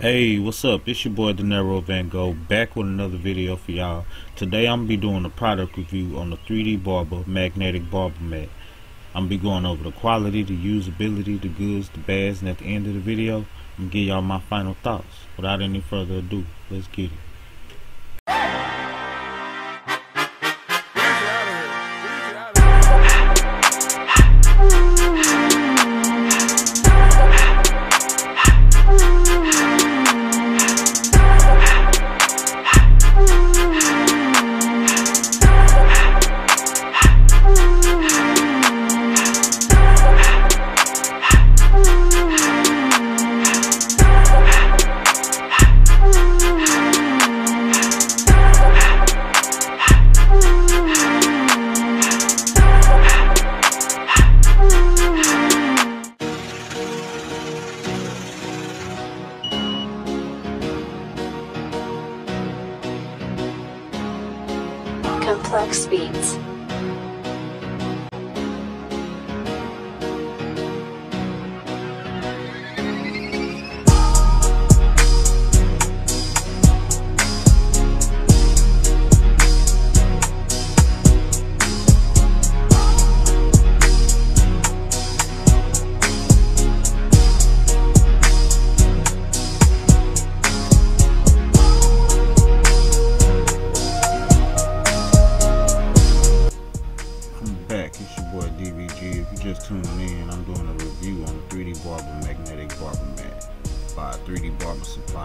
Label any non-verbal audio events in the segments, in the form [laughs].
Hey, what's up? It's your boy Dnero Van Gogh back with another video for y'all. Today I'm gonna be doing a product review on the 3D Barber Magnetic Barber Mat. I'm gonna be going over the quality, the usability, the goods, the bads, and at the end of the video, I'm gonna give y'all my final thoughts. Without any further ado, let's get it. Complex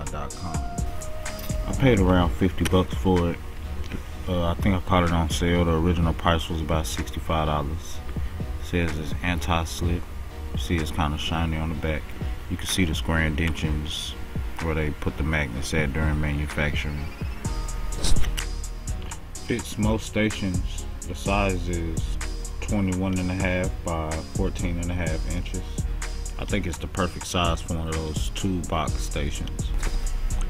3dbarbersupply.com. I paid around 50 bucks for it. Uh, I think I caught it on sale. The original price was about $65. It says it's anti-slip. See, it's kind of shiny on the back. You can see the square indentions where they put the magnets at during manufacturing. Fits most stations. The size is 21 and a half by 14 and a half inches. I think it's the perfect size for one of those two box stations.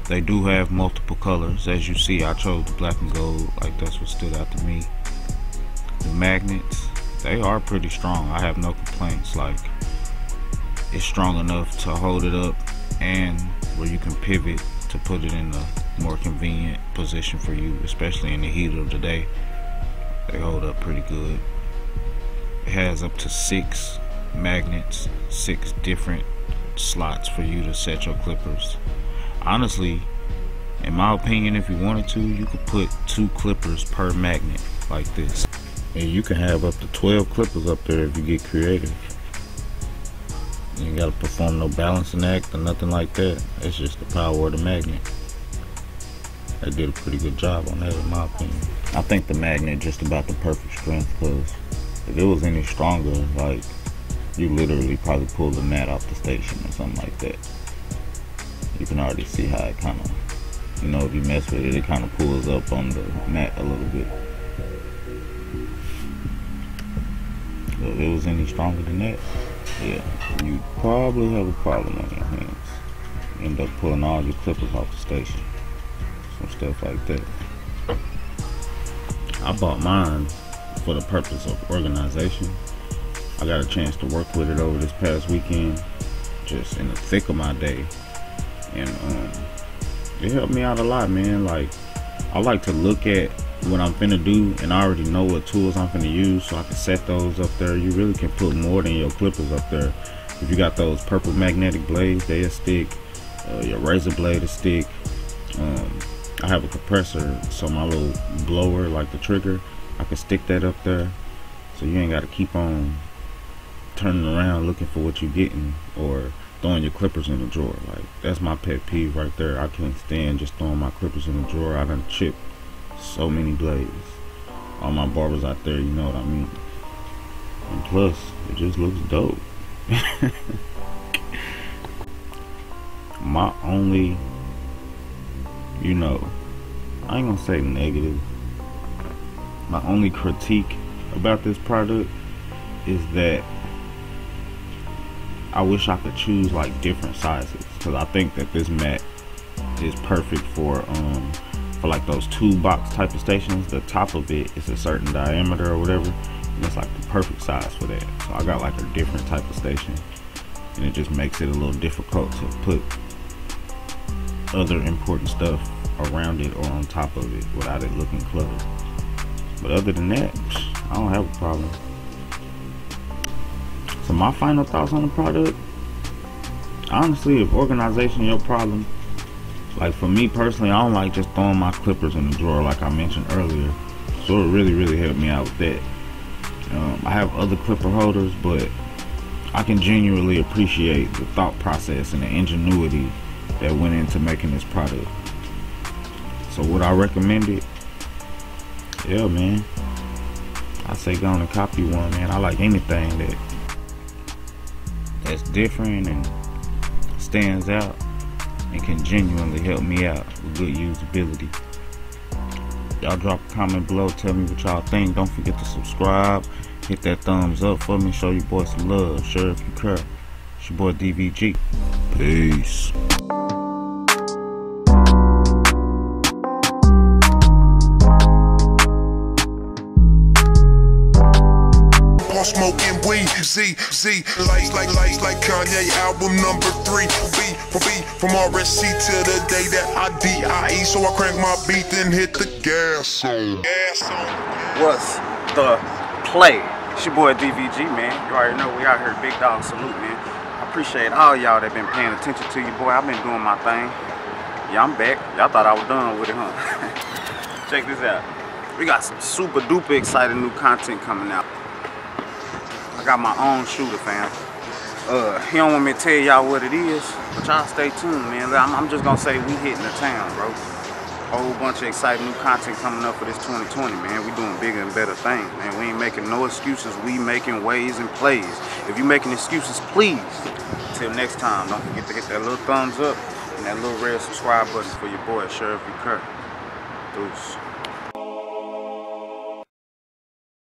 They do have multiple colors. As you see, I chose the black and gold. Like that's what stood out to me. The magnets, they are pretty strong. I have no complaints. Like it's strong enough to hold it up and where you can pivot to put it in a more convenient position for you, especially in the heat of the day. They hold up pretty good. It has up to six magnets, six different slots for you to set your clippers. Honestly, in my opinion, if you wanted to, you could put two clippers per magnet like this. And you can have up to 12 clippers up there if you get creative. You ain't gotta perform no balancing act or nothing like that. It's just the power of the magnet. They did a pretty good job on that in my opinion. I think the magnet just about the perfect strength because if it was any stronger, like you literally probably pull the mat off the station or something like that. You can already see how it kind of, you know, if you mess with it, it kind of pulls up on the mat a little bit. So if it was any stronger than that, yeah, you probably have a problem on your hands. End up pulling all your clippers off the station. Some stuff like that. I bought mine for the purpose of organization. I got a chance to work with it over this past weekend, just in the thick of my day. And um, it helped me out a lot, man. Like, I like to look at what I'm finna do and I already know what tools I'm finna use so I can set those up there. You really can put more than your clippers up there. If you got those purple magnetic blades, they'll stick. Uh, your razor blade will stick. Um, I have a compressor, so my little blower, like the trigger, I can stick that up there. So you ain't got to keep on turning around looking for what you're getting or throwing your clippers in the drawer. Like that's my pet peeve right there. I can't stand just throwing my clippers in the drawer. I done chipped so many blades. All my barbers out there, you know what I mean. And plus, it just looks dope. [laughs] my only, you know, I ain't gonna say negative. My only critique about this product is that I wish I could choose like different sizes because I think that this mat is perfect for um for like those two box type of stations. The top of it is a certain diameter or whatever, and it's like the perfect size for that. So I got like a different type of station, and it just makes it a little difficult to put other important stuff around it or on top of it without it looking cluttered. But other than that, I don't have a problem. So my final thoughts on the product, honestly, if organization your problem, like for me personally, I don't like just throwing my clippers in the drawer like I mentioned earlier. So it really, really helped me out with that. Um, I have other clipper holders, but I can genuinely appreciate the thought process and the ingenuity that went into making this product. So would I recommend it? Yeah, man. I say go and copy one, man. I like anything that that's different and stands out and can genuinely help me out with good usability. Y'all drop a comment below, tell me what y'all think. Don't forget to subscribe, hit that thumbs up for me, show your boy some love. Sure if you care. It's your boy DVG. Peace. Smoking weed. Z, Z, lights like lights like Kanye album number three. B B from RSC to the day that I DIE. So I crank my beat and hit the gas. Gas on. What's the play? It's your boy DVG, man. You already know we out here, big dog salute, man. I appreciate all y'all that been paying attention to you, boy. I've been doing my thing. Yeah, I'm back. Y'all thought I was done with it, huh? [laughs] Check this out. We got some super duper exciting new content coming out. Got my own shooter, fam. Uh, he don't want me to tell y'all what it is, but y'all stay tuned, man. I'm, I'm, just gonna say we hitting the town, bro. A Whole bunch of exciting new content coming up for this 2020, man. We doing bigger and better things, man. We ain't making no excuses. We making ways and plays. If you making excuses, please. Till next time, don't forget to hit that little thumbs up and that little red subscribe button for your boy, Sheriff Kerr. Deuce.